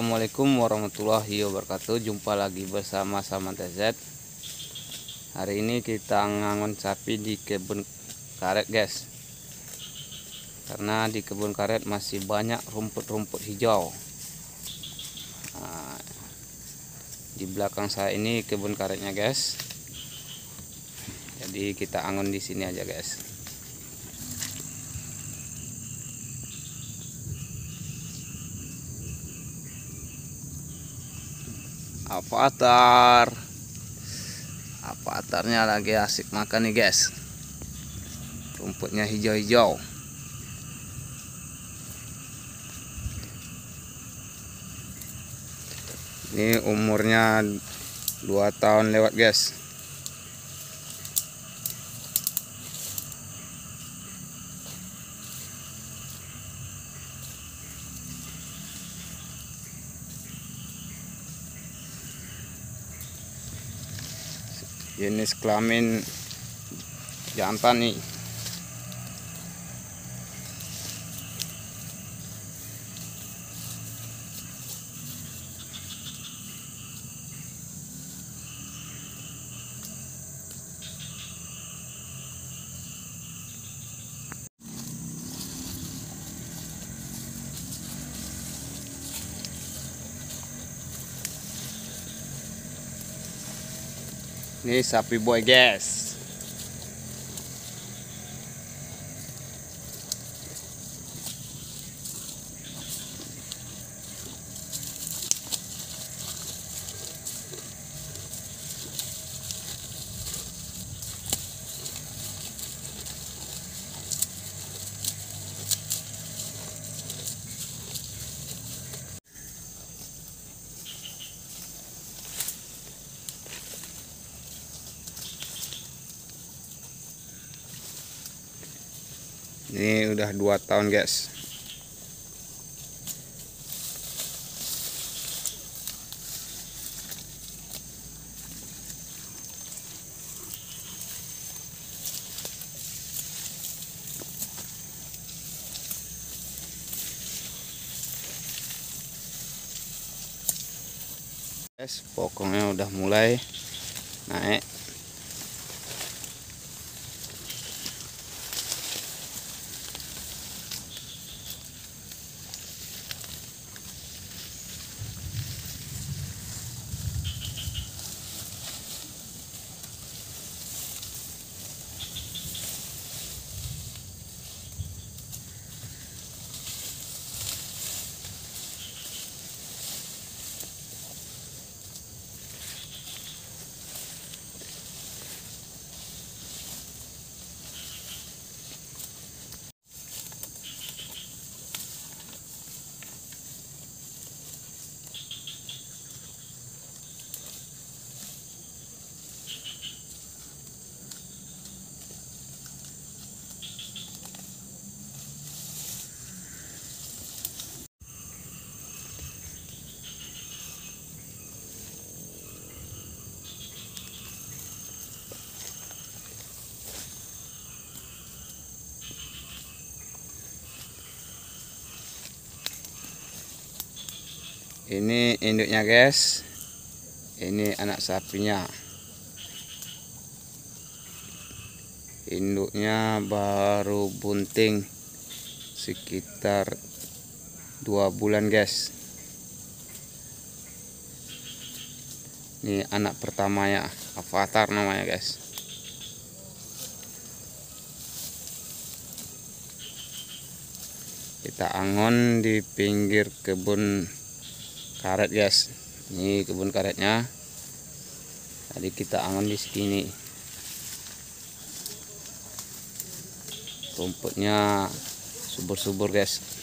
Assalamualaikum warahmatullahi wabarakatuh. Jumpa lagi bersama sama TZ Hari ini kita ngangon sapi di kebun karet guys. Karena di kebun karet masih banyak rumput-rumput hijau. Nah, Di belakang saya ini kebun karetnya guys. Jadi kita angon di sini aja guys avatar avatarnya lagi asik makan nih guys? Rumputnya hijau-hijau. Ini umurnya dua tahun lewat guys jenis kelamin jantan nih Ini sapi boy guys. Ini udah dua tahun guys. Guys, pokoknya udah mulai naik ini induknya guys. Ini anak sapinya. Induknya baru bunting sekitar dua bulan guys. Ini anak pertama ya avatar namanya guys. Kita angon di pinggir kebun karet guys. Ini kebun karetnya. Tadi kita angon di sini rumputnya subur-subur guys